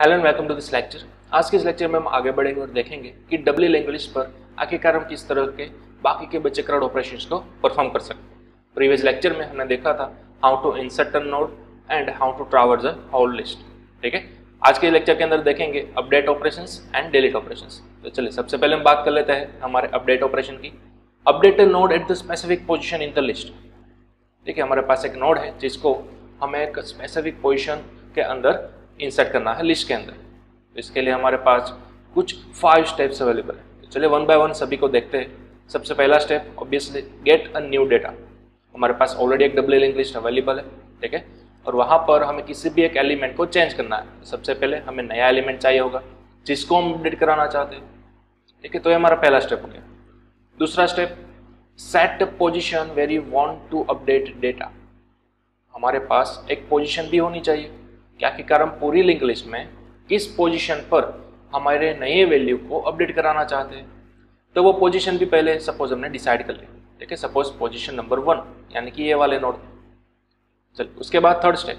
Hello and welcome to this lecture आज के इस लेक्चर में हम आगे बढ़ेंगे और देखेंगे कि डब्ल्यू लैंग्वेज पर आखिरकार हम किस तरह के बाकी के बच्चे क्राउड ऑपरेशन को परफॉर्म कर सकते हैं। प्रीवियस लेक्चर में हमने देखा था how to insert node and how to traverse a whole list ठीक है? आज के लेक्चर के अंदर देखेंगे update operation and delete operation तो चलिए, सबसे पहले हम बात कर लेते हैं हमारे अपडेट ऑपरेशन की। Update node at the specific position in the list ठीक है हमारे पास एक नोड है जिसको हमें एक स्पेसिफिक पोजिशन के अंदर इंसर्ट करना है लिस्ट के अंदर। तो इसके लिए हमारे पास कुछ फाइव स्टेप्स अवेलेबल है। तो चलिए वन बाय वन सभी को देखते हैं। सबसे पहला step obviously get a new data हमारे पास ऑलरेडी एक डब्ल्यू लिंक लिस्ट अवेलेबल है, ठीक है? और वहाँ पर हमें किसी भी एक एलिमेंट को चेंज करना है। सबसे पहले हमें नया एलिमेंट चाहिए होगा, जिसको हम अपडेट कराना चाहते हैं। ठीक है तो ये हमारा पहला स्टेप हो गया। दूसरा step set position where you want to update data हमारे पास एक पोजिशन भी होनी चाहिए। क्या कि कारण पूरी लिंक लिस्ट में किस पोजीशन पर हमारे नए वैल्यू को अपडेट कराना चाहते हैं? तो वो पोजीशन भी पहले सपोज़ हमने डिसाइड कर लिया। ठीक है सपोज़ पोजीशन नंबर वन यानी कि ये वाले नोड चल, उसके बाद third step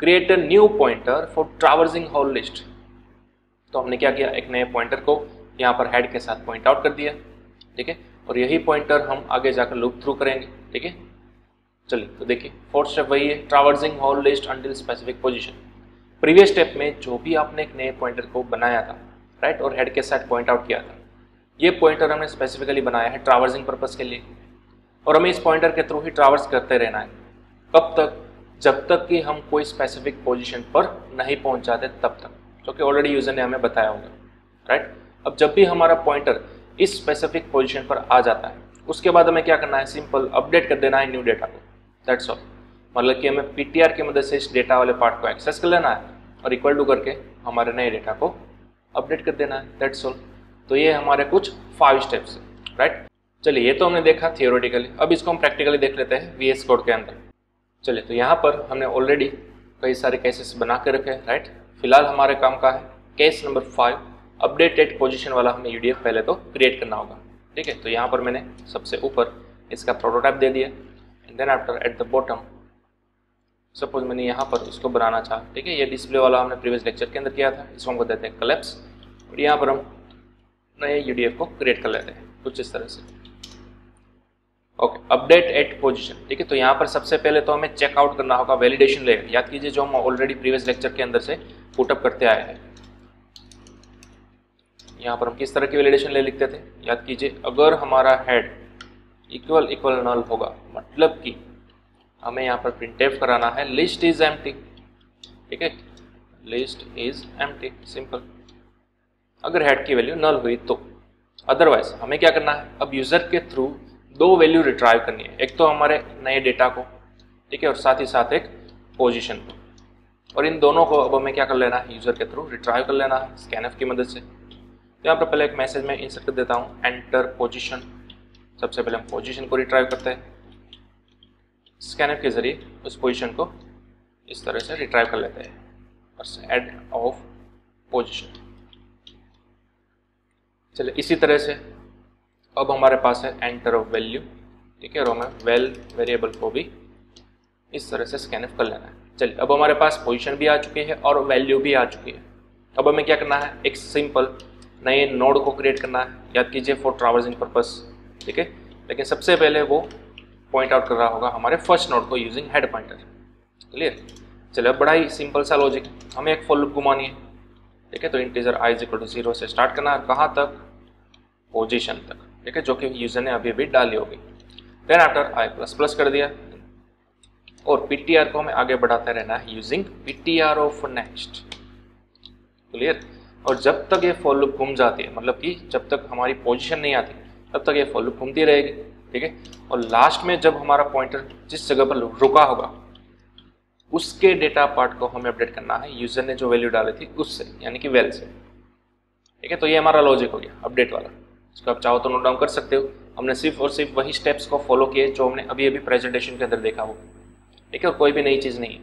create a new pointer for traversing whole list तो हमने क्या किया? एक नए पॉइंटर को यहाँ पर हेड के साथ पॉइंट आउट कर दिया। ठीक है, और यही पॉइंटर हम आगे जाकर लूप थ्रू करेंगे। ठीक है? चलिए तो देखिए फोर्थ स्टेप वही है traversing whole list until specific position previous step में जो भी आपने एक नए पॉइंटर को बनाया था राइट और हेड के साथ पॉइंट आउट किया था, ये पॉइंटर हमने स्पेसिफिकली बनाया है ट्रावर्सिंग पर्पज के लिए। और हमें इस पॉइंटर के थ्रू ही ट्रावर्स करते रहना है। कब तक? जब तक कि हम कोई स्पेसिफिक पोजीशन पर नहीं पहुँच जाते तब तक, जो कि ऑलरेडी यूज़र ने हमें बताया होगा राइट अब जब भी हमारा पॉइंटर इस स्पेसिफिक पोजीशन पर आ जाता है, उसके बाद हमें क्या करना है? सिंपल अपडेट कर देना है न्यू डेटा को। दैट्स ऑल मतलब कि हमें पी की मदद से इस डेटा वाले पार्ट को एक्सेस कर लेना है। और इक्वल टू करके हमारे नए डेटा को अपडेट कर देना है। दैट्स ऑल तो ये हमारे कुछ फाइव स्टेप्स हैं राइट चलिए, ये तो हमने देखा थियोरेटिकली अब इसको हम प्रैक्टिकली देख लेते हैं वीएस कोड के अंदर। चलिए तो यहाँ पर हमने ऑलरेडी कई सारे केसेस बना के रखे हैं राइट फ़िलहाल हमारे काम का है case number five updated position वाला हमें यूडीएफ पहले तो क्रिएट करना होगा। ठीक है? तो यहाँ पर मैंने सबसे ऊपर इसका प्रोटोटाइप दे दिया। And then after at the bottom suppose मैंने यहाँ पर इसको बनाना चाहा ठीक है? ये डिस्प्ले वाला हमने प्रीवियस लेक्चर के अंदर किया था, इसको हमको देते हैं कलेप्स और यहाँ पर हम नए यू को क्रिएट कर लेते हैं, कुछ इस तरह से। ओके अपडेट एट पोजीशन ठीक है? तो यहाँ पर सबसे पहले तो हमें चेकआउट करना होगा वैलिडेशन लेयर याद कीजिए जो हम ऑलरेडी प्रीवियस लेक्चर के अंदर से पुटअप करते आए हैं। यहाँ पर हम किस तरह की वैलिडेशन ले लिखते थे? याद कीजिए, अगर हमारा हेड इक्वल इक्वल नल होगा मतलब कि हमें यहाँ पर प्रिंट कराना है। लिस्ट इज़ एम ठीक है? लिस्ट इज़ एम सिंपल अगर हेड की वैल्यू नल हुई तो। अदरवाइज़ हमें क्या करना है? अब यूज़र के थ्रू दो वैल्यू रिट्राइव करनी है। एक तो हमारे नए डेटा को। ठीक है? और साथ ही साथ एक पोजिशन को। और इन दोनों को अब हमें क्या कर लेना है? यूज़र के थ्रू रिट्राइव कर लेना है। स्कैनफ की मदद से। तो यहाँ पर पहले एक मैसेज में इंसर्ट कर देता हूँ। एंटर पोजिशन सबसे पहले हम पोजिशन को रिट्राइव करते हैं। स्कैनर के ज़रिए उस पोजीशन को इस तरह से रिट्राइव कर लेते हैं। एड ऑफ़ पोजीशन चलिए, इसी तरह से अब हमारे पास है एंटर ऑफ़ वैल्यू ठीक है और हमें वेल वेरिएबल को भी इस तरह से स्कैनफ कर लेना है। चलिए, अब हमारे पास पोजीशन भी आ चुकी है और वैल्यू भी आ चुकी है। अब हमें क्या करना है? एक सिंपल नए नोड को क्रिएट करना है। याद कीजिए फॉर ट्रावर्सिंग पर्पस ठीक है, लेकिन सबसे पहले वो पॉइंट आउट कर रहा होगा, हमारे फ़र्स्ट नोड को यूजिंग हेड पॉइंटर क्लियर चलिए, अब बड़ा ही सिंपल सा लॉजिक हमें एक फुल लूप घुमानी है। ठीक है तो integer I equal to zero से स्टार्ट करना है। कहाँ तक? पोजिशन तक। ठीक है, जो कि यूज़र ने अभी अभी डाली होगी। Then after I plus plus कर दिया। और पी को हमें आगे बढ़ाते रहना है using P of next clear और जब तक ये फॉल लूप घूम जाती है मतलब कि जब तक हमारी पोजीशन नहीं आती, तब तक ये फॉल लूप घूमती रहेगी। ठीक है? और लास्ट में जब हमारा पॉइंटर जिस जगह पर रुका होगा, उसके डेटा पार्ट को हमें अपडेट करना है। यूज़र ने जो वैल्यू डाली थी उससे, यानी कि वेल से। ठीक है? तो ये हमारा लॉजिक हो गया अपडेट वाला। इसको आप चाहो तो नोट डाउन कर सकते हो। हमने सिर्फ़ और सिर्फ़ वही स्टेप्स को फॉलो किए जो हमने अभी अभी प्रेजेंटेशन के अंदर देखा हो ठीक है? और कोई भी नई चीज़ नहीं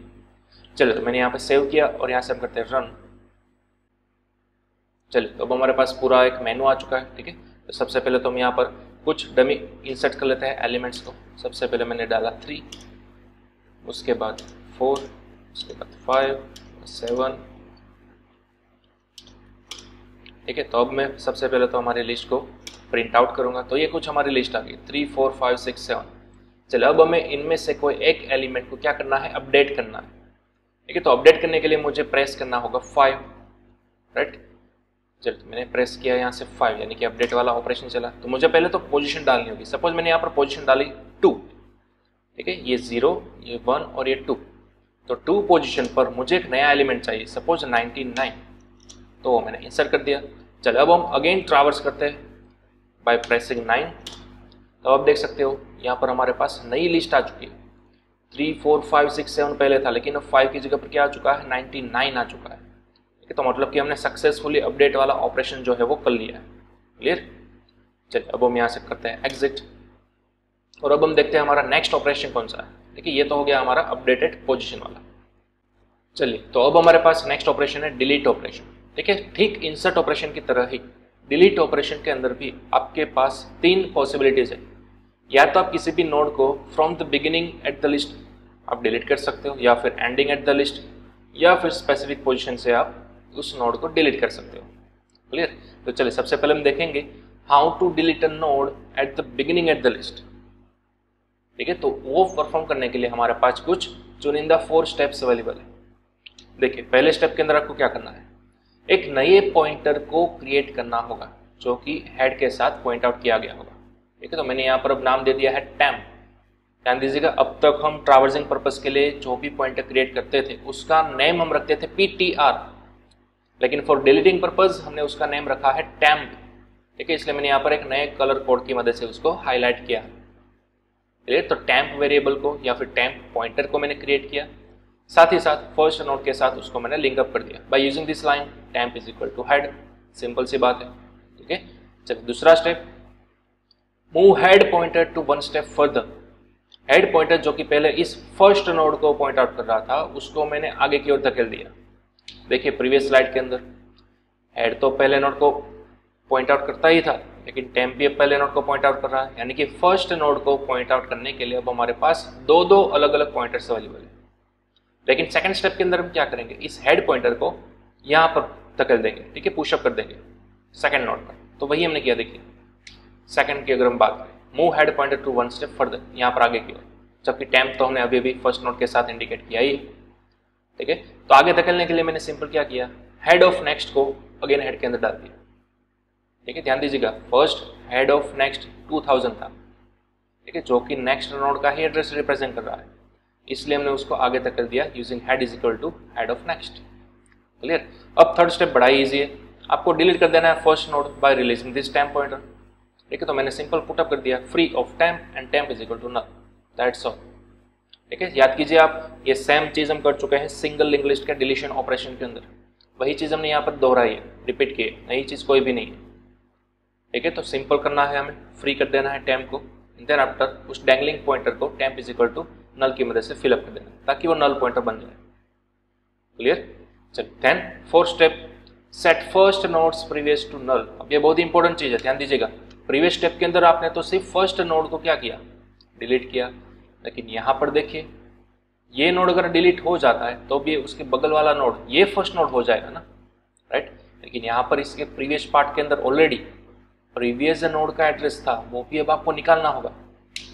चलो तो मैंने यहाँ पे सेव किया और यहाँ से हम करते हैं रन चलिए तो अब हमारे पास पूरा एक मेनू आ चुका है, ठीक है? तो सबसे पहले तो हम यहाँ पर कुछ डमी इंसर्ट कर लेते हैं एलिमेंट्स को। सबसे पहले मैंने डाला थ्री उसके बाद फोर उसके बाद फाइव सेवन ठीक है तो अब मैं सबसे पहले तो हमारी लिस्ट को प्रिंट आउट करूँगा। तो ये कुछ हमारी लिस्ट आ गई। Three four five six seven चलो अब हमें इनमें से कोई एक एलिमेंट को क्या करना है? अपडेट करना है। ठीक है तो अपडेट करने के लिए मुझे प्रेस करना होगा फाइव राइट चलो मैंने प्रेस किया यहाँ से फाइव यानी कि अपडेट वाला ऑपरेशन चला। तो मुझे पहले तो पोजीशन डालनी होगी। सपोज़ मैंने यहाँ पर पोजीशन डाली टू ठीक है? ये ज़ीरो ये वन और ये टू तो टू पोजीशन पर मुझे एक नया एलिमेंट चाहिए। सपोज़ नाइनटी नाइन तो वो मैंने इंसर्ट कर दिया। चलो, अब हम अगेन ट्रावर्स करते हैं बाय प्रेसिंग नाइन तो अब देख सकते हो, यहाँ पर हमारे पास नई लिस्ट आ चुकी है। Three four five six seven पहले था, लेकिन अब फाइव की जगह पर क्या आ चुका है? नाइन्टी नाइन आ चुका है। ठीक है तो मतलब कि हमने सक्सेसफुली अपडेट वाला ऑपरेशन जो है वो कर लिया है। क्लियर चलिए, अब हम यहाँ से करते हैं एग्जिट और अब हम देखते हैं हमारा नेक्स्ट ऑपरेशन कौन सा है। है ये तो हो गया हमारा अपडेटेड पोजिशन वाला। चलिए तो अब हमारे पास नेक्स्ट ऑपरेशन है डिलीट ऑपरेशन ठीक है ठीक इंसर्ट ऑपरेशन की तरह ही डिलीट ऑपरेशन के अंदर भी आपके पास तीन पॉसिबिलिटीज है। या तो आप किसी भी नोड को from the beginning at the list आप डिलीट कर सकते हो, या फिर एंडिंग एट द लिस्ट या फिर स्पेसिफिक पोजिशन से आप उस नोड को डिलीट कर सकते हो। क्लियर तो चलिए, सबसे पहले हम देखेंगे how to delete a node at the beginning at the list ठीक है तो वो परफॉर्म करने के लिए हमारे पास कुछ चुनिंदा फोर स्टेप्स अवेलेबल है। देखिए, पहले स्टेप के अंदर आपको क्या करना है? एक नए पॉइंटर को क्रिएट करना होगा, जो कि हेड के साथ पॉइंट आउट किया गया होगा। ठीक है तो मैंने यहाँ पर अब नाम दे दिया है टैम ध्यान दीजिएगा, अब तक हम ट्रावर्सिंग पर्पज के लिए जो भी पॉइंटर क्रिएट करते थे, उसका नेम हम रखते थे पी टी आर लेकिन फॉर डिलीटिंग पर्पज हमने उसका नेम रखा है टैम्प ठीक है, इसलिए मैंने यहाँ पर एक नए कलर कोड की मदद से उसको हाईलाइट किया। क्लियर तो टैम्प वेरिएबल को या फिर टैम्प पॉइंटर को मैंने क्रिएट किया। साथ ही साथ फ़र्स्ट नोट के साथ उसको मैंने लिंकअप कर दिया। By using this line temp is equal to head simple सी बात है। ठीक है? चलिए, दूसरा step move head pointer to one step further head pointer जो कि पहले इस फ़र्स्ट नोड को पॉइंट आउट कर रहा था, उसको मैंने आगे की ओर धकेल दिया। देखिए प्रीवियस स्लाइड के अंदर. हेड तो पहले नोड को पॉइंट आउट करता ही था, लेकिन टेम्प भी पहले नोड को पॉइंट आउट कर रहा है. यानी कि फ़र्स्ट नोड को पॉइंट आउट करने के लिए अब हमारे पास दो दो अलग अलग पॉइंटर्स अवेलेबल है. लेकिन सेकंड स्टेप के अंदर हम क्या करेंगे? इस हेड पॉइंटर को यहाँ पर धकेल देंगे, ठीक है पुशअप कर देंगे सेकेंड नोट पर. तो वही हमने किया, देखिए. सेकेंड की अगर हम बात करें move head pointer to one step further यहाँ पर आगे की ओर जबकि टैम्प तो हमने अभी अभी फ़र्स्ट नोट के साथ इंडिकेट किया ही. ठीक है? तो आगे धकेलने के लिए मैंने सिंपल क्या किया? हेड ऑफ़ नेक्स्ट को अगेन हेड के अंदर डाल दिया। ठीक है? ध्यान दीजिएगा फ़र्स्ट हेड ऑफ़ नेक्स्ट 2000 था। ठीक है? जो कि नेक्स्ट नोड का ही एड्रेस रिप्रेजेंट कर रहा है। इसलिए हमने उसको आगे तक कर दिया using head is equal to head of next clear अब थर्ड स्टेप बड़ा ही ईजी है। आपको डिलीट कर देना है first node by releasing this temp pointer ठीक है? तो मैंने सिंपल पुटअप कर दिया free of temp and temp is equal to null that's all ठीक है? याद कीजिए आप, ये सेम चीज़ हम कर चुके हैं सिंगल लिंक लिस्ट के डिलीशन ऑपरेशन के अंदर। वही चीज़ हमने यहाँ पर दोहराई है रिपीट की है नई चीज़ कोई भी नहीं है। ठीक है? तो सिंपल करना है हमें फ्री कर देना है टैम्प को देन आफ्टर उस डैंगलिंग पॉइंटर को temp is equal to null की मदद से फिलअप कर देना, ताकि वो नल पॉइंटर बन जाए। क्लियर चल then fourth step set first node's previous to null अब ये बहुत ही इंपॉर्टेंट चीज़ है, ध्यान दीजिएगा। प्रीवियस स्टेप के अंदर आपने तो सिर्फ़ फ़र्स्ट नोड को क्या किया? डिलीट किया। लेकिन यहाँ पर देखिए, ये नोड अगर डिलीट हो जाता है तो भी उसके बगल वाला नोड, ये फ़र्स्ट नोड हो जाएगा ना राइट लेकिन यहाँ पर इसके प्रीवियस पार्ट के अंदर ऑलरेडी प्रीवियस नोड का एड्रेस था, वो भी अब आपको निकालना होगा।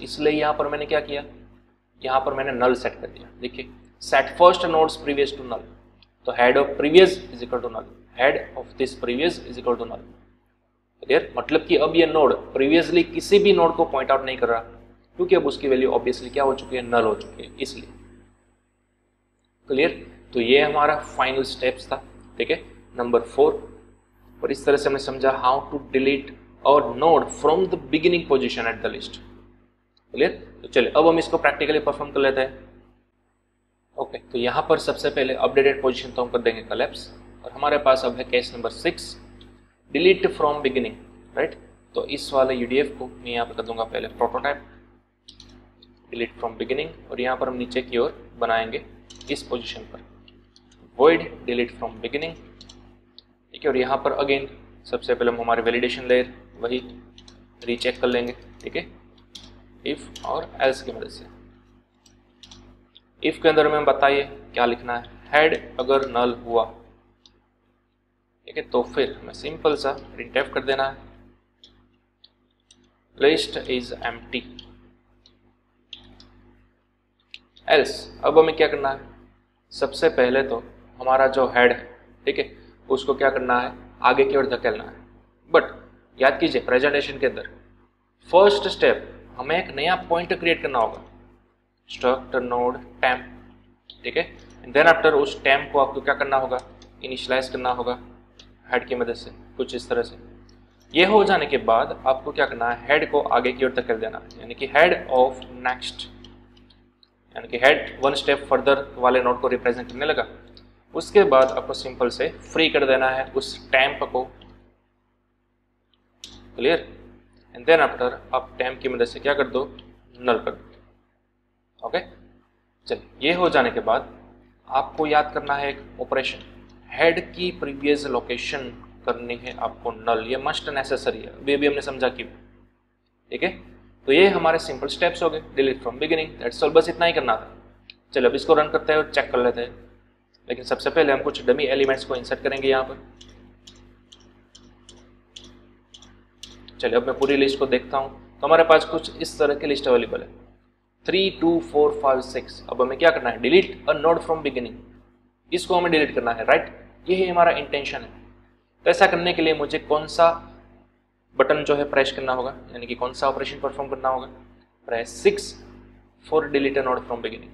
इसलिए यहाँ पर मैंने क्या किया, यहाँ पर मैंने नल सेट कर दिया। देखिए set first node's previous to null तो head of previous is equal to null head of this previous is equal to null clear मतलब कि अब ये नोड प्रीवियसली किसी भी नोड को पॉइंट आउट नहीं कर रहा। क्योंकि अब उसकी वैल्यू ऑब्वियसली क्या हो चुकी है? नल हो चुकी है इसलिए। क्लियर तो ये हमारा फाइनल स्टेप्स था ठीक है? नंबर फोर और इस तरह से हमने समझा हाउ टू डिलीट और node from the beginning position at the list clear तो चलिए अब हम इसको प्रैक्टिकली परफॉर्म कर लेते हैं। ओके okay, तो यहाँ पर सबसे पहले अपडेटेड पोजीशन तो हम कर देंगे कलेप्स और हमारे पास अब है case number six delete from beginning right तो इस वाले यूडीएफ को मैं यहाँ पर कर दूँगा पहले प्रोटोटाइप डिलीट फ्रॉम बिगिनिंग और यहाँ पर हम नीचे की ओर बनाएँगे इस पोजिशन पर। वॉइड डिलीट फ्रॉम बिगिनिंग ठीक है और यहाँ पर अगेन सबसे पहले हम हमारे वैलिडेशन लेयर वही रीचेक कर लेंगे, ठीक है? इफ़ और एल्स की मदद से। इफ़ के अंदर में बताइए क्या लिखना है। हेड अगर नल हुआ, ठीक है तो फिर हमें सिंपल सा प्रिंट कर देना है। लिस्ट इज़ एम्प्टी एल्स अब हमें क्या करना है? सबसे पहले तो हमारा जो हेड है, ठीक है, उसको क्या करना है? आगे की ओर धकेलना है। बट याद कीजिए प्रेजेंटेशन के अंदर फ़र्स्ट स्टेप हमें एक नया पॉइंट क्रिएट करना होगा। स्ट्रक्टर नोड टैम्प ठीक है? देन आफ्टर उस टैम्प को आपको क्या करना होगा? इनिशलाइज करना होगा हेड की मदद से, कुछ इस तरह से। ये हो जाने के बाद आपको क्या करना है? हेड को आगे की ओर धकेल देना यानी कि हेड ऑफ़ नेक्स्ट यानी कि हेड वन स्टेप फर्दर वाले नोट को रिप्रेजेंट करने लगा। उसके बाद आपको सिंपल से फ्री कर देना है उस टैंप को। क्लियर एंड देन आफ्टर आप टैंप की मदद से क्या कर दो? नल कर दो। ओके चलिए, ये हो जाने के बाद आपको याद करना है एक ऑपरेशन हेड की प्रीवियस लोकेशन करनी है आपको नल ये मस्ट नेसेसरी है। अभी अभी हमने समझा क्यों? ठीक है? तो ये हमारे सिंपल स्टेप्स हो गए। Delete from beginning that's all बस इतना ही करना था। चलो, अब इसको रन करते हैं और चेक कर लेते हैं। लेकिन सबसे पहले हम कुछ डमी एलिमेंट्स को इंसर्ट करेंगे यहाँ पर। चलिए, अब मैं पूरी लिस्ट को देखता हूँ। तो हमारे पास कुछ इस तरह की लिस्ट अवेलेबल है। Three two four five six अब हमें क्या करना है? Delete a node from beginning इसको हमें डिलीट करना है राइट यही हमारा इंटेंशन है। तो ऐसा करने के लिए मुझे कौन सा बटन जो है प्रेस करना होगा, यानी कि कौन सा ऑपरेशन परफॉर्म करना होगा? Press six for delete node from beginning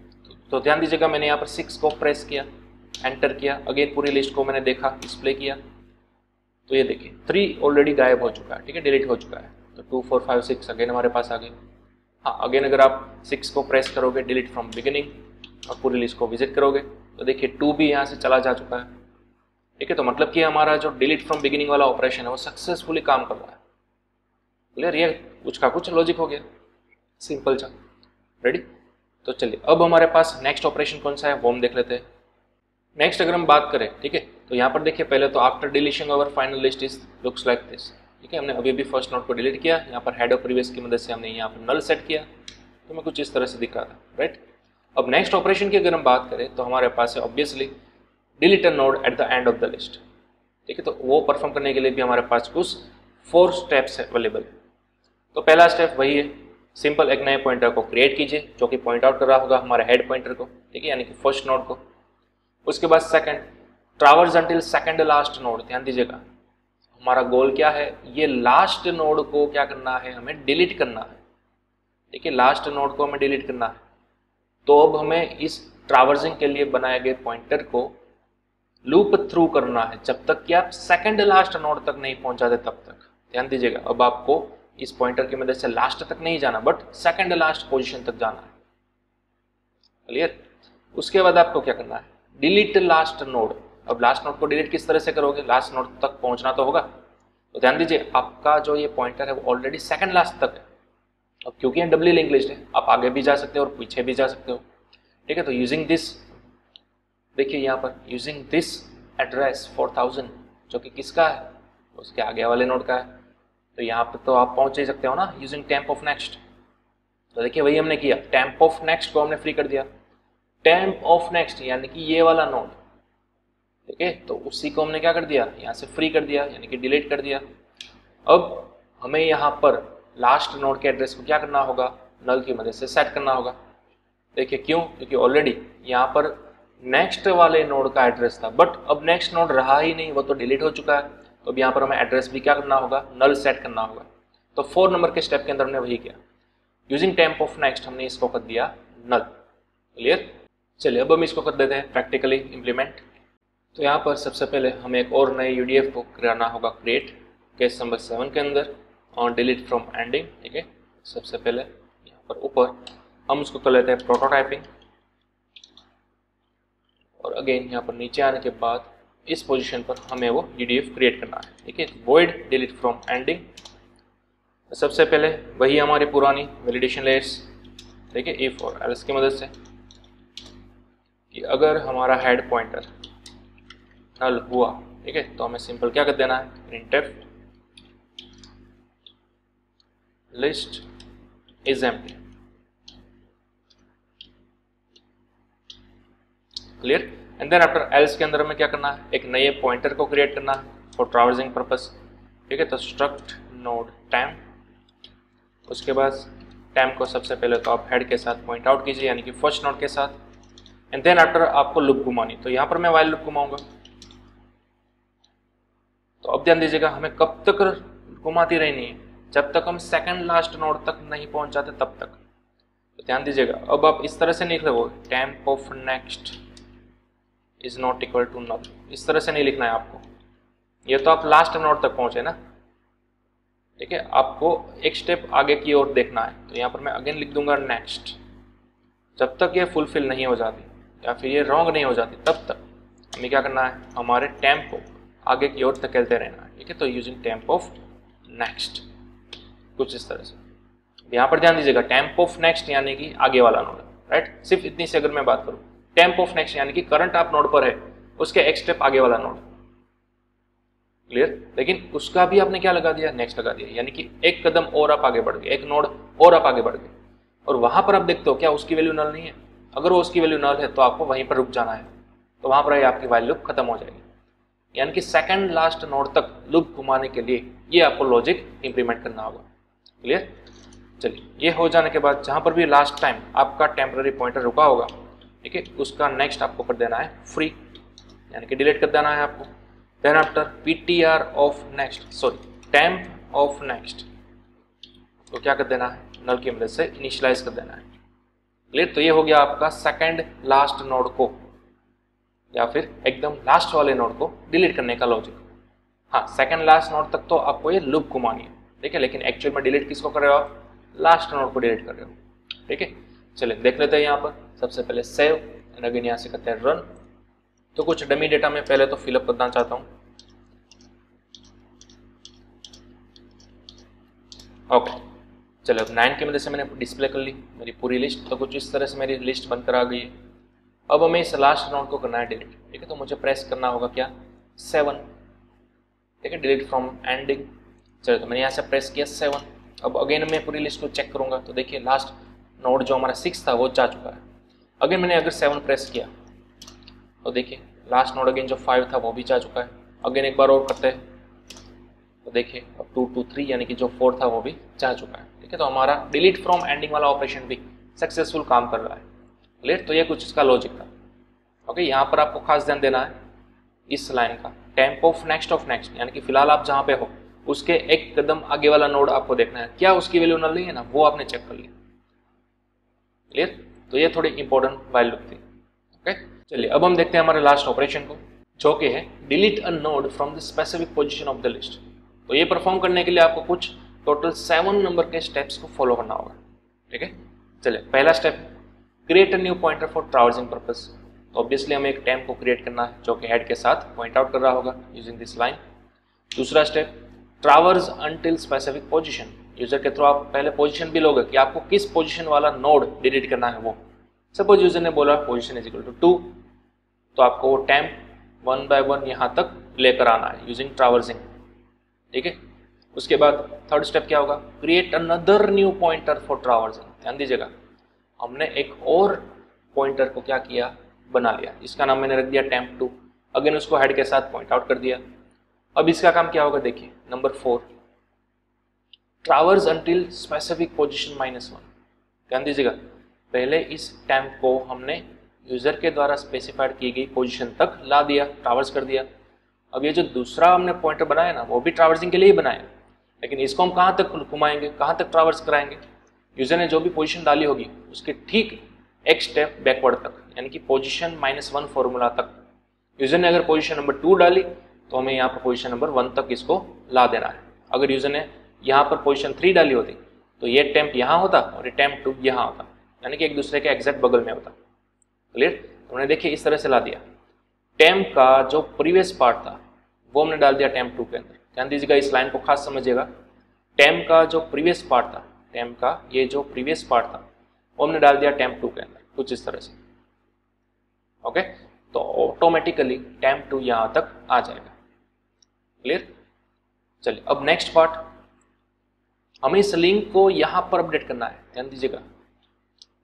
तो ध्यान दीजिएगा, मैंने यहाँ पर सिक्स को प्रेस किया एंटर किया अगेन पूरी लिस्ट को मैंने देखा डिस्प्ले किया। तो ये देखिए थ्री ऑलरेडी गायब हो चुका है, ठीक है? डिलीट हो चुका है। तो two four five six again हमारे पास आ गए। हाँ अगेन अगर आप सिक्स को प्रेस करोगे डिलीट फ्रॉम बिगिनिंग और पूरी लिस्ट को विज़िट करोगे तो देखिए टू भी यहाँ से चला जा चुका है। ठीक है तो मतलब कि हमारा जो डिलीट फ्रॉम बिगिनिंग वाला ऑपरेशन है, वो सक्सेसफुली काम कर रहा है। क्लियर ये कुछ का कुछ लॉजिक हो गया। सिंपल सा रेडी तो चलिए, अब हमारे पास नेक्स्ट ऑपरेशन कौन सा है? वो हम देख लेते हैं। नेक्स्ट अगर हम बात करें, ठीक है? तो यहाँ पर देखिए, पहले तो after deletion our final list is looks like this ठीक है? हमने अभी भी फ़र्स्ट नोट को डिलीट किया। यहाँ पर हेड ऑफ़ प्रीवियस की मदद से हमने यहाँ पर नल सेट किया। तो मैं कुछ इस तरह से दिख रहा था राइट अब नेक्स्ट ऑपरेशन की अगर हम बात करें तो हमारे पास है obviously delete a node at the end of the list ठीक है? तो वो परफॉर्म करने के लिए भी हमारे पास कुछ फोर स्टेप्स अवेलेबल है तो पहला स्टेप वही है। सिंपल एक नए पॉइंटर को क्रिएट कीजिए, जो कि पॉइंट आउट कर रहा होगा हमारे हेड पॉइंटर को, ठीक है? यानी कि फ़र्स्ट नोड को। उसके बाद second traverse until second last node ध्यान दीजिएगा। हमारा गोल क्या है? ये लास्ट नोड को क्या करना है? हमें डिलीट करना है। ठीक है? लास्ट नोड को हमें डिलीट करना है। तो अब हमें इस ट्रावर्सिंग के लिए बनाए गए पॉइंटर को लूप थ्रू करना है। जब तक कि आप सेकंड लास्ट नोड तक नहीं पहुंचाते तब तक। ध्यान दीजिएगा। अब आपको इस पॉइंटर की मदद से लास्ट तक नहीं जाना बट सेकंड लास्ट पोजीशन तक जाना है। क्लियर उसके बाद आपको क्या करना है? डिलीट लास्ट नोड अब लास्ट नोड को डिलीट किस तरह से करोगे? लास्ट नोड तक पहुँचना तो होगा। तो ध्यान दीजिए, आपका जो ये पॉइंटर है वो ऑलरेडी सेकंड लास्ट तक है। अब क्योंकि ये डब्ल्यू लिस्ट है, आप आगे भी जा सकते हो और पीछे भी जा सकते हो। ठीक है तो यूजिंग दिस देखिए यहाँ पर using this address four thousand जो कि किसका है? उसके आगे वाले नोड का है। तो यहाँ पर तो आप पहुँच ही सकते हो ना यूजिंग टैम्प ऑफ़ नेक्स्ट तो देखिए वही हमने किया। टैम्प ऑफ़ नेक्स्ट को हमने फ्री कर दिया। टैम्प ऑफ़ नेक्स्ट यानी कि ये वाला नोड ठीक है? तो उसी को हमने क्या कर दिया? यहाँ से फ्री कर दिया, यानी कि डिलीट कर दिया। अब हमें यहाँ पर लास्ट नोड के एड्रेस को क्या करना होगा? नल की मदद से सेट करना होगा। देखिए क्यों? क्योंकि ऑलरेडी यहाँ पर नेक्स्ट वाले नोड का एड्रेस था। बट अब नेक्स्ट नोड रहा ही नहीं, वो तो डिलीट हो चुका है। तो अब यहाँ पर हमें एड्रेस भी क्या करना होगा? नल सेट करना होगा। तो फोर नंबर के स्टेप के अंदर हमने वही किया। यूजिंग टेम्प ऑफ़ नेक्स्ट हमने इसको कर दिया नल क्लियर चलिए, अब हम इसको कर देते हैं प्रैक्टिकली इम्प्लीमेंट तो यहाँ पर सबसे पहले हमें एक और नए यूडीएफ को कराना होगा क्रिएट केस नंबर सेवन के अंदर ऑन डिलीट फ्रॉम एंडिंग ठीक है? सबसे पहले यहाँ पर ऊपर हम उसको कर लेते हैं प्रोटोटाइपिंग और अगेन यहाँ पर नीचे आने के बाद इस पोजीशन पर हमें वो डीडीएफ क्रिएट करना है, ठीक है? वॉइड डिलीट फ्रॉम एंडिंग सबसे पहले वही हमारी पुरानी वैलिडेशन लेयर्स ठीक है? इफ़ और एल्स की मदद से कि अगर हमारा हेड पॉइंटर नल हुआ, ठीक है? तो हमें सिंपल क्या कर देना है? Printf list is empty clear and then after else के अंदर हमें क्या करना है? एक नए पॉइंटर को क्रिएट करना है फॉर ट्रावर्सिंग पर्पस ठीक है तो स्ट्रक्ट नोड टाइम उसके बाद टाइम को सबसे पहले तो आप हेड के साथ पॉइंट आउट कीजिए, यानी कि फ़र्स्ट नोड के साथ। एंड देन आफ्टर आपको लुप घुमानी। तो यहाँ पर मैं वाइल लुप घुमाऊँगा। तो अब ध्यान दीजिएगा, हमें कब तक घुमाती रहनी है? जब तक हम सेकंड लास्ट नोड तक नहीं पहुँच जाते, तब तक। तो ध्यान दीजिएगा, अब आप इस तरह से निकले हो temp of next is not equal to null इस तरह से नहीं लिखना है आपको। ये तो आप लास्ट नोट तक पहुँचे ना। ठीक है? आपको एक स्टेप आगे की ओर देखना है। तो यहाँ पर मैं अगेन लिख दूँगा नेक्स्ट जब तक ये फुलफिल नहीं हो जाती, या फिर ये रॉन्ग नहीं हो जाती, तब तक हमें क्या करना है? हमारे टैम्प को आगे की ओर धकेलते रहना है। ठीक है? तो यूजिंग टैम्प ऑफ़ नेक्स्ट कुछ इस तरह से। यहाँ पर ध्यान दीजिएगा टैम्प ऑफ़ नेक्स्ट यानी कि आगे वाला नोड राइट सिर्फ़ इतनी से अगर मैं बात करूँ। टैम्प ऑफ़ नेक्स्ट यानी कि करंट आप नोड पर है, उसके एक स्टेप आगे वाला नोड क्लियर लेकिन उसका भी आपने क्या लगा दिया? नेक्स्ट लगा दिया। यानी कि एक कदम और आप आगे बढ़ गए, एक नोड और आप आगे बढ़ गए। और वहाँ पर आप देखते हो, क्या उसकी वैल्यू नल नहीं है? अगर वो उसकी वैल्यू नल है तो आपको वहीं पर रुक जाना है। तो वहाँ पर आपकी वैल्यू खत्म हो जाएगी। यानी कि सेकंड लास्ट नोड तक लुप घुमाने के लिए ये आपको लॉजिक इंप्लीमेंट करना होगा। क्लियर चलिए, ये हो जाने के बाद जहाँ पर भी लास्ट टाइम आपका टेम्पररी पॉइंटर रुका होगा ठीक है? उसका नेक्स्ट आपको कर देना है फ्री यानी कि डिलीट कर देना है आपको। Then after P T R of next sorry temp of next तो क्या कर देना है? नल की मदद से इनिशियलाइज कर देना है। क्लियर तो ये हो गया आपका सेकंड लास्ट नोड को, या फिर एकदम लास्ट वाले नोड को डिलीट करने का लॉजिक हाँ सेकंड लास्ट नोड तक तो आपको ये लूप घुमानी है। ठीक है? लेकिन एक्चुअल में डिलीट किसको कर रहे हो आप? लास्ट नोड को डिलीट कर रहे हो। ठीक है? चलिए देख लेते हैं यहाँ पर। सबसे पहले सेव एंड अगेन यहाँ से करते हैं रन तो कुछ डमी डेटा में पहले तो फिलअप करना चाहता हूँ। ओके चलो, अब नाइन की मदद से मैंने डिस्प्ले कर ली, मेरी पूरी लिस्ट तो कुछ इस तरह से मेरी लिस्ट बनकर आ गई है। अब हमें इस लास्ट राउंड को करना है डिलीट ठीक है तो मुझे प्रेस करना होगा क्या? सेवन ठीक है डिलीट फ्रॉम एंडिंग चलो तो मैंने यहाँ से प्रेस किया सेवन अब अगेन मैं पूरी लिस्ट को चेक करूँगा। तो देखिए लास्ट नोड जो हमारा सिक्स था, वो जा चुका है। अगेन मैंने अगर सेवन प्रेस किया तो देखिए लास्ट नोड अगेन जो फाइव था, वो भी जा चुका है। अगेन एक बार और करते हैं। तो देखिए, अब टू टू थ्री यानी कि जो फोर था, वो भी जा चुका है। ठीक है तो हमारा डिलीट फ्रॉम एंडिंग वाला ऑपरेशन भी सक्सेसफुल काम कर रहा है। क्लियर तो ये कुछ इसका लॉजिक था। ओके यहाँ पर आपको खास ध्यान देना है, इस लाइन का। Temp of next of next यानी कि फ़िलहाल आप जहाँ पे हो, उसके एक कदम आगे वाला नोड आपको देखना है। क्या उसकी वैल्यू नल नहीं है ना, वो आपने चेक कर लिया। क्लियर तो ये थोड़ी इंपॉर्टेंट वैल्यू थी। ओके चलिए, अब हम देखते हैं हमारे लास्ट ऑपरेशन को, जो कि है delete a node from the specific position of the list तो ये परफॉर्म करने के लिए आपको कुछ टोटल सेवन नंबर के स्टेप्स को फॉलो करना होगा। ठीक है? चलिए, पहला step create a new pointer for traversing purpose तो ऑब्वियसली हमें एक टैम को क्रिएट करना है, जो कि हेड के साथ पॉइंट आउट कर रहा होगा यूजिंग दिस लाइन दूसरा step traverse until specific position user के थ्रू आप पहले पोजिशन भी लोगे कि आपको किस पोजिशन वाला नोड डिलीट करना है वो। सपोज़ यूज़र ने बोला position is equal to two तो आपको वो टैम्प वन बाय वन यहाँ तक लेकर आना है यूजिंग ट्रावर्सिंग ठीक है? उसके बाद थर्ड स्टेप क्या होगा? Create another new pointer for traversing ध्यान दीजिएगा। हमने एक और पॉइंटर को क्या किया? बना लिया। इसका नाम मैंने रख दिया टैम्प टू अगेन उसको हेड के साथ पॉइंट आउट कर दिया। अब इसका काम क्या होगा? देखिए number four traverse until specific position minus one ध्यान दीजिएगा, पहले इस टैम्प को हमने यूज़र के द्वारा स्पेसिफाइड की गई पोजिशन तक ला दिया ट्रावर्स कर दिया। अब ये जो दूसरा हमने पॉइंटर बनाया ना, वो भी ट्रावर्सिंग के लिए ही बनाया। लेकिन इसको हम कहाँ तक घुमाएँगे, कहाँ तक ट्रावर्स कराएँगे? यूज़र ने जो भी पोजिशन डाली होगी, उसके ठीक एक स्टेप बैकवर्ड तक, यानी कि पोजिशन माइनस वन फॉर्मूला तक। यूज़र ने अगर पोजिशन नंबर टू डाली तो हमें यहाँ पर पोजिशन नंबर वन तक इसको ला देना है। अगर यूज़र ने यहाँ पर पोजीशन थ्री डाली होती तो ये टेम्प यहाँ होता और ये टेम्प टू यहाँ होता, यानी कि एक दूसरे के एग्जैक्ट बगल में होता। क्लियर हमने देखिए इस तरह से ला दिया। टेम्प का जो प्रीवियस पार्ट था, वो हमने डाल दिया टेम्प टू के अंदर। ध्यान दीजिएगा, इस लाइन को खास समझिएगा। टेम्प का जो प्रीवियस पार्ट था टेम्प का ये जो प्रीवियस पार्ट था, वो हमने डाल दिया टेम्प टू के अंदर, कुछ इस तरह से। ओके तो ऑटोमेटिकली टेम्प टू यहाँ तक आ जाएगा। क्लियर चलिए, अब नेक्स्ट पार्ट हमें इस लिंक को यहाँ पर अपडेट करना है, ध्यान दीजिएगा।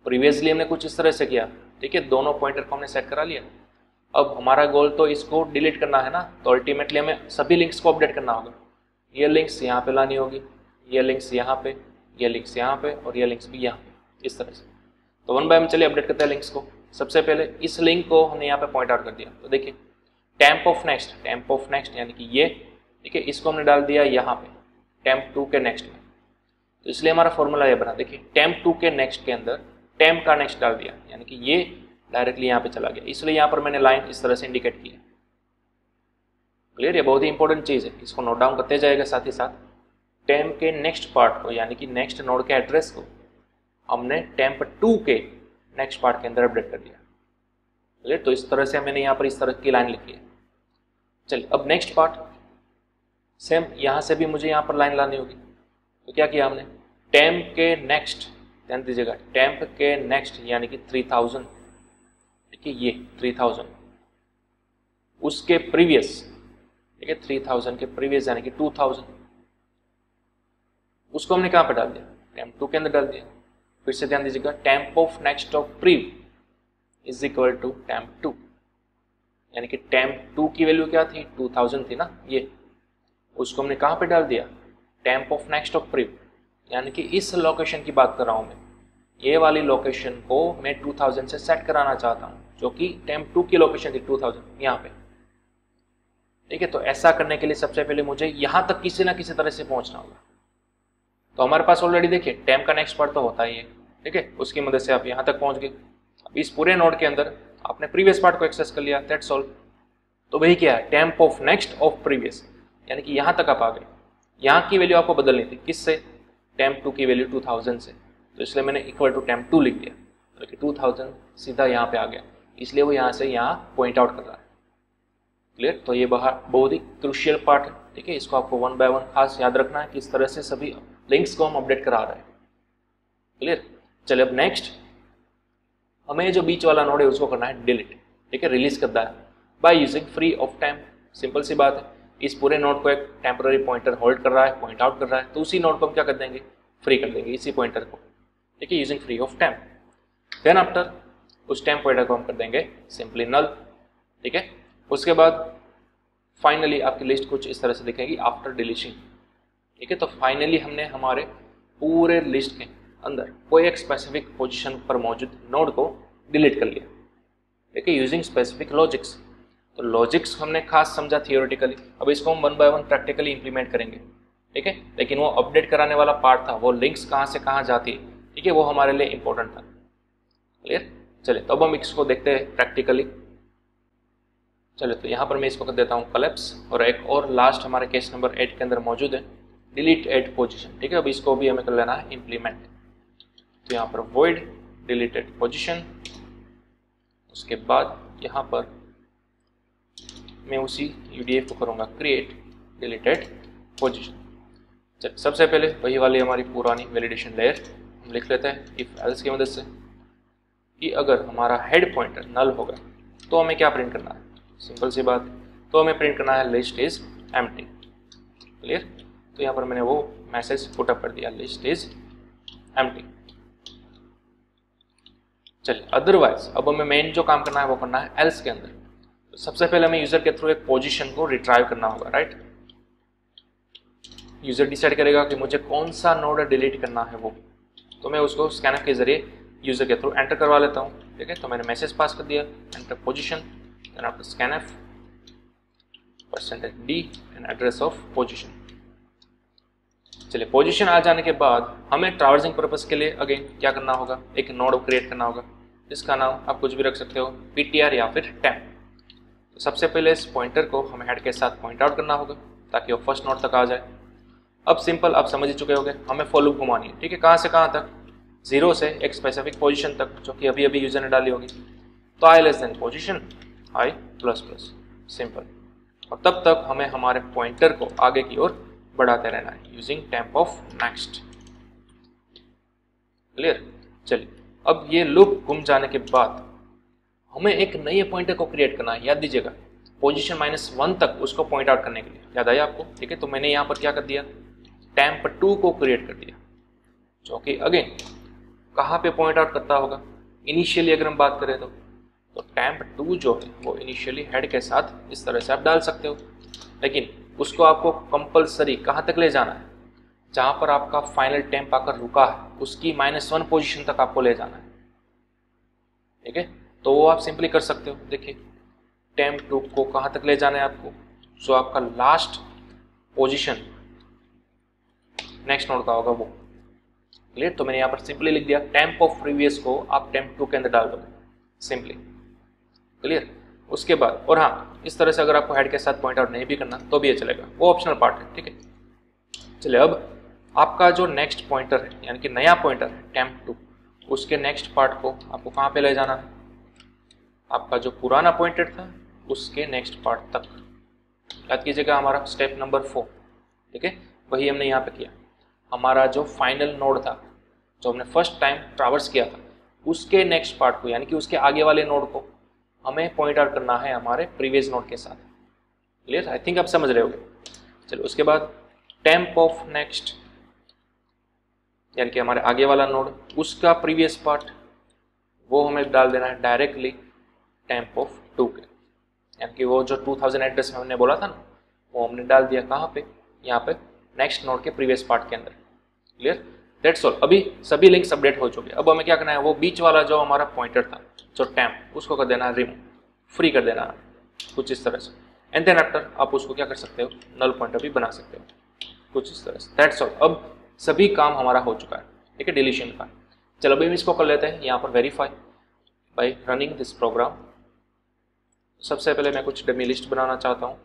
प्रीवियसली हमने कुछ इस तरह से किया, ठीक है? दोनों पॉइंटर को हमने सेट करा लिया। अब हमारा गोल तो इसको डिलीट करना है ना? तो अल्टीमेटली हमें सभी लिंक्स को अपडेट करना होगा। ये लिंक्स यहाँ पे लानी होगी, ये लिंक्स यहाँ पे, ये लिंक्स यहाँ पे और ये लिंक्स भी यहाँ पे, इस तरह से। तो वन बाय वन चलिए अपडेट करते हैं लिंक्स को। सबसे पहले इस लिंक को हमने यहाँ पे पॉइंट आउट कर दिया। तो देखिए temp of next temp of next यानी कि ये, ठीक है? इसको हमने डाल दिया यहाँ पे टैंप टू के नेक्स्ट में। तो इसलिए हमारा फॉर्मूला ये बना। देखिए टैंप टू के नेक्स्ट के अंदर टैंप का नेक्स्ट डाल दिया। यानी कि ये डायरेक्टली यहाँ पे चला गया। इसलिए यहाँ पर मैंने लाइन इस तरह से इंडिकेट किया। क्लियर ये बहुत ही इंपॉर्टेंट चीज़ है। इसको नोट डाउन करते जाएगा साथ ही साथ। टैंप के नेक्स्ट पार्ट को, यानी कि नेक्स्ट नोड के एड्रेस को, हमने टैंप टू के नेक्स्ट पार्ट के अंदर अपडेट कर दिया। क्लियर तो इस तरह से मैंने यहाँ पर इस तरह की लाइन लिखी है। चलिए, अब नेक्स्ट पार्ट सेम यहाँ से भी मुझे यहाँ पर लाइन लानी होगी। तो क्या किया हमने? टैंप के नेक्स्ट ध्यान दीजिएगा टैंप के नेक्स्ट यानी कि थ्री थाउज़ेंड ठीक है ये थ्री थाउज़ेंड उसके प्रीवियस ठीक है थ्री थाउज़ेंड के प्रीवियस यानी कि टू थाउज़ेंड उसको हमने कहाँ पर डाल दिया? टैंप टू के अंदर डाल दिया। फिर से ध्यान दीजिएगा temp of next of prev is equal to temp two यानी कि टैंप टू की वैल्यू क्या थी? टू थाउज़ेंड थी ना, ये। उसको हमने कहाँ पे डाल दिया? Temp of next of prev यानी कि इस लोकेशन की बात कर रहा हूँ मैं। ये वाली लोकेशन को मैं 2000 से सेट कराना चाहता हूँ, जो कि टैंप टू की लोकेशन थी 2000 यहाँ पे। ठीक है तो ऐसा करने के लिए सबसे पहले मुझे यहाँ तक किसी ना किसी तरह से पहुँचना होगा। तो हमारे पास ऑलरेडी देखिए टैंप का नेक्स्ट पार्ट तो होता ही है। ठीक है, उसकी मदद से आप यहाँ तक पहुँच गए। अब इस पूरे नोड के अंदर आपने प्रीवियस पार्ट को एक्सेस कर लिया दैट्स ऑल तो वही क्या है temp of next of previous यानी कि यहाँ तक आप आ गए। यहाँ की वैल्यू आपको बदलनी थी। किससे? टैम्प टू की वैल्यू टू थाउज़ेंड से। तो इसलिए मैंने इक्वल टू टैम्प टू लिख दिया। तो कि टू थाउज़ेंड सीधा यहाँ पे आ गया। इसलिए वो यहाँ से यहाँ पॉइंट आउट कर रहा है। क्लियर तो ये बाहर बहुत ही क्रुशियल पार्ट है। ठीक है, इसको आपको वन बाय वन खास याद रखना है कि इस तरह से सभी लिंक्स को हम अपडेट करा रहे हैं। क्लियर चलिए, अब नेक्स्ट हमें जो बीच वाला नोड है, उसको करना है डिलीट ठीक है रिलीज़ करता है। By using free of time simple सी बात है। इस पूरे नोड को एक टेम्पररी पॉइंटर होल्ड कर रहा है पॉइंट आउट कर रहा है तो उसी नोड को हम क्या कर देंगे? फ्री कर देंगे इसी पॉइंटर को। ठीक है using free of time then after उस टाइम पॉइंटर को हम कर देंगे सिंपली नल ठीक है? उसके बाद फाइनली आपकी लिस्ट कुछ इस तरह से दिखेगी आफ्टर डिलीशन ठीक है तो फाइनली हमने हमारे पूरे लिस्ट के अंदर कोई एक स्पेसिफिक पोजिशन पर मौजूद नोड को डिलीट कर लिया। ठीक है यूजिंग स्पेसिफिक लॉजिक्स तो लॉजिक्स हमने खास समझा थियोरिटिकली अब इसको हम one by one practically implement करेंगे। ठीक है? लेकिन वो अपडेट कराने वाला पार्ट था। वो लिंक्स कहाँ से कहाँ जाती है? ठीक है? वो हमारे लिए इंपॉर्टेंट था। क्लियर चलिए तो अब हम इसको देखते हैं प्रैक्टिकली चलिए तो यहाँ पर मैं इसको कर देता हूँ कलेप्स और एक और लास्ट हमारे केस नंबर एट के अंदर मौजूद है। डिलीट एट पोजिशन ठीक है? अब इसको भी हमें कर लेना है इम्प्लीमेंट तो यहाँ पर वॉइड डिलीटेड पोजिशन उसके बाद यहाँ पर मैं उसी यू को करूँगा क्रिएट डिलीटेड पोजिशन चल, सबसे पहले वही वाली हमारी पुरानी वैलिडेशन लेयर हम लिख लेते हैं इफ़ एल्स की मदद से कि अगर हमारा हेड पॉइंटर नल होगा तो हमें क्या प्रिंट करना है? सिंपल सी बात तो हमें प्रिंट करना है लिस्ट इज़ एम्प्टी क्लियर तो यहाँ पर मैंने वो मैसेज पुटअप कर दिया लिस्ट इज़ एम्प्टी चलिए अदरवाइज़ अब हमें मेन जो काम करना है वो करना है एल्स के अंदर. सबसे पहले हमें यूज़र के थ्रू एक पोजीशन को रिट्राइव करना होगा राइट यूज़र डिसाइड करेगा कि मुझे कौन सा नोड डिलीट करना है वो। तो मैं उसको स्कैनर के ज़रिए यूज़र के थ्रू एंटर करवा लेता हूँ, ठीक है? तो मैंने मैसेज पास कर दिया enter position then after scanf percentage d and address of position चलिए पोजीशन आ जाने के बाद हमें ट्रावर्सिंग पर्पज के लिए अगेन क्या करना होगा? एक नोड क्रिएट करना होगा, जिसका नाम आप कुछ भी रख सकते हो पीटीआर या फिर टैम तो सबसे पहले इस पॉइंटर को हमें हेड के साथ पॉइंट आउट करना होगा, ताकि वो फ़र्स्ट नोट तक आ जाए। अब सिंपल आप समझ ही चुके होंगे, हमें फॉलो घुमानी है, ठीक है? कहाँ से कहाँ तक? ज़ीरो से एक स्पेसिफिक पोजीशन तक, जो कि अभी अभी यूज़र ने डाली होगी। तो I less than position I plus plus simple और तब तक हमें हमारे पॉइंटर को आगे की ओर बढ़ाते रहना है using temp of next clear चलिए, अब ये लूप घूम जाने के बाद हमें एक नए पॉइंटर को क्रिएट करना है, याद दीजिएगा। पोजीशन माइनस वन तक उसको पॉइंट आउट करने के लिए। याद आया आपको? ठीक है तो मैंने यहाँ पर क्या कर दिया? टैंप टू को क्रिएट कर दिया। जो कि अगेन कहाँ पे पॉइंट आउट करता होगा? इनिशियली अगर हम बात करें तो तो टैम्प टू जो है, वो इनिशियली हेड के साथ इस तरह से आप डाल सकते हो। लेकिन उसको आपको कंपलसरी कहाँ तक ले जाना है? जहाँ पर आपका फाइनल टैंप आकर रुका है, उसकी माइनस वन पोजिशन तक आपको ले जाना है। ठीक है? तो वो आप सिंपली कर सकते हो। देखिए टैंप टू को कहाँ तक ले जाना है आपको? जो आपका लास्ट पोजिशन नेक्स्ट नोड का होगा वो। क्लियर तो मैंने यहाँ पर सिंपली लिख दिया टेम्प ऑफ़ प्रीवियस को आप टेम्प टू के अंदर डाल दोगे। सिंपली क्लियर उसके बाद, और हाँ इस तरह से अगर आपको हेड के साथ पॉइंट आउट नहीं भी करना तो भी ये चलेगा। वो ऑप्शनल पार्ट है, ठीक है? चलिए, अब आपका जो नेक्स्ट पॉइंटर है, यानी कि नया पॉइंटर है टेम्प टू उसके नेक्स्ट पार्ट को आपको कहाँ पे ले जाना है? आपका जो पुराना पॉइंटर था, उसके नेक्स्ट पार्ट तक। याद कीजिएगा हमारा स्टेप नंबर फोर ठीक है? वही हमने यहाँ पे किया। हमारा जो फाइनल नोड था, जो हमने फ़र्स्ट टाइम ट्रावर्स किया था, उसके नेक्स्ट पार्ट को, यानी कि उसके आगे वाले नोड को हमें पॉइंट आउट करना है हमारे प्रीवियस नोड के साथ। क्लियर आई थिंक आप समझ रहे होगे। चलो उसके बाद टेम्प ऑफ़ नेक्स्ट यानी कि हमारे आगे वाला नोड उसका प्रीवियस पार्ट वो हमें डाल देना है डायरेक्टली टेम्प ऑफ़ टू के यानी कि वो जो 2000 एड्रेस हमने बोला था ना, वो हमने डाल दिया कहाँ पे? यहाँ पे नेक्स्ट नोड के प्रीवियस पार्ट के अंदर। क्लियर डेट्स ऑल अभी सभी लिंक्स अपडेट हो चुके अब हमें क्या करना है? वो बीच वाला जो हमारा पॉइंटर था, जो टैम्प उसको कर देना रिमूव फ्री कर देना। कुछ इस तरह से। एंड देन आफ्टर आप उसको क्या कर सकते हो? नल पॉइंटर भी बना सकते हो। कुछ इस तरह से। दैट्स ऑल अब सभी काम हमारा हो चुका है। ठीक है? डिलीशन का। चलो, अभी हम इसको कर लेते हैं। यहाँ पर verify by running this program सबसे पहले मैं कुछ डमी लिस्ट बनाना चाहता हूँ।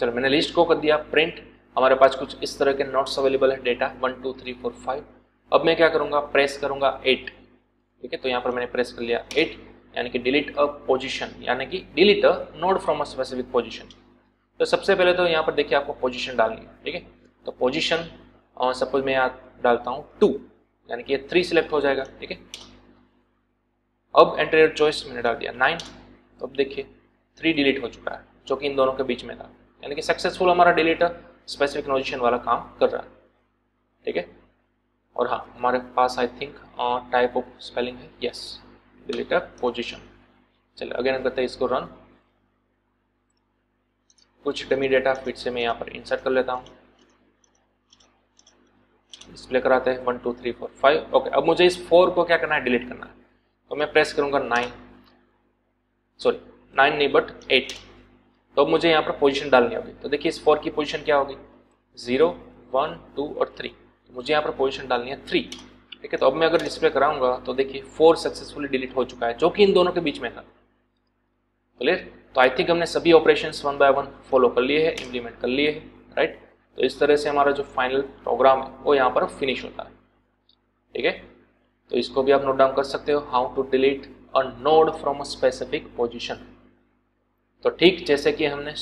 चलो, मैंने लिस्ट को कर दिया, प्रिंट। हमारे पास कुछ इस तरह के नोट्स अवेलेबल है, data, one, two, three, four, five. अब मैं क्या करूँगा, प्रेस करूँगा एट। ठीक है तो यहाँ पर मैंने प्रेस कर लिया एट, यानी कि डिलीट अ पोजिशन, यानी कि delete a node from a specific position तो सबसे पहले तो यहाँ पर देखिए, आपको पोजिशन डालनी है, ठीक है? तो पोजिशन सपोज़ मैं यहाँ डालता हूँ टू यानी कि ये थ्री सिलेक्ट हो जाएगा, ठीक है? अब एंटर चॉइस मैंने डाल दिया नाइन तो अब देखिए थ्री डिलीट हो चुका है, जो कि इन दोनों के बीच में था। यानी कि सक्सेसफुल हमारा डिलीटर स्पेसिफिक नोजिशन वाला काम कर रहा है। ठीक है? और हाँ हमारे पास I think type of spelling है। यस डिलीटर पोजिशन चलिए अगेन करते हैं इसको रन कुछ डमी डेटा फिर से मैं यहाँ पर इंसर्ट कर लेता हूँ। डिस्प्ले कराते हैं one two three four five okay अब मुझे इस फोर को क्या करना है? डिलीट करना है। तो मैं प्रेस करूँगा नाइन सॉरी नाइन नहीं बट एट तो मुझे यहाँ पर पोजीशन डालनी होगी। तो देखिए इस फोर की पोजीशन क्या होगी? ज़ीरो वन टू और थ्री तो मुझे यहाँ पर पोजीशन डालनी है थ्री ठीक है तो अब मैं अगर डिस्प्ले कराऊँगा तो देखिए फोर सक्सेसफुली डिलीट हो चुका है, जो कि इन दोनों के बीच में था। क्लियर तो आई थिंक हमने सभी operation one by one follow कर लिए हैं इम्प्लीमेंट कर लिए हैं राइट तो इस तरह से हमारा जो फाइनल प्रोग्राम है, वो यहाँ पर फिनिश होता है। ठीक है? तो इसको भी आप नोट डाउन कर सकते हो how to delete a node from a specific position तो ठीक, जैसे कि हमने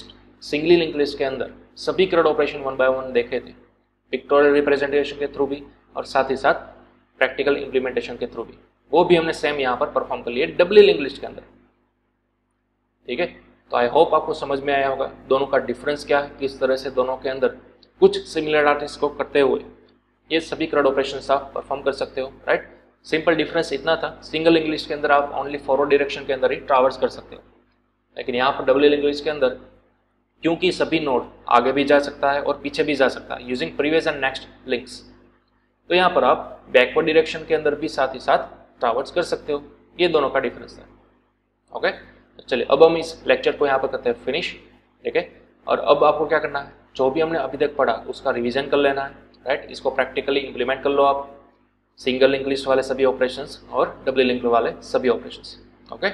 सिंगली लिंक लिस्ट के अंदर सभी CRUD operation one by one देखे थे पिक्टोरियल रिप्रेजेंटेशन के थ्रू भी और साथ ही साथ प्रैक्टिकल इम्प्लीमेंटेशन के थ्रू भी। वो भी हमने सेम यहाँ पर परफॉर्म कर लिया डब्ल्यू लिंक लिस्ट के अंदर। ठीक है? तो आई होप आपको समझ में आया होगा दोनों का डिफरेंस क्या है, किस तरह से दोनों के अंदर कुछ सिमिलरिटीज को करते हुए ये सभी क्रड ऑपरेशन आप परफॉर्म कर सकते हो राइट सिंपल डिफरेंस इतना था। सिंगल इंग्लिश के अंदर आप ओनली फॉरवर्ड डायरेक्शन के अंदर ही ट्रावर्स कर सकते हो। लेकिन यहाँ पर डबल इंग्लिश के अंदर, क्योंकि सभी नोड आगे भी जा सकता है और पीछे भी जा सकता है using previous and next links तो यहाँ पर आप बैकवर्ड डायरेक्शन के अंदर भी साथ ही साथ ट्रावर्स कर सकते हो। ये दोनों का डिफरेंस है। ओके तो चलिए, अब हम इस लेक्चर को यहाँ पर करते हैं फिनिश ठीक है? और अब आपको क्या करना है? जो भी हमने अभी तक पढ़ा, उसका रिविजन कर लेना है। राइट इसको प्रैक्टिकली इंप्लीमेंट कर लो आप। सिंगल लिंक लिस्ट वाले सभी ऑपरेशंस और डबल लिंक वाले सभी ऑपरेशंस ओके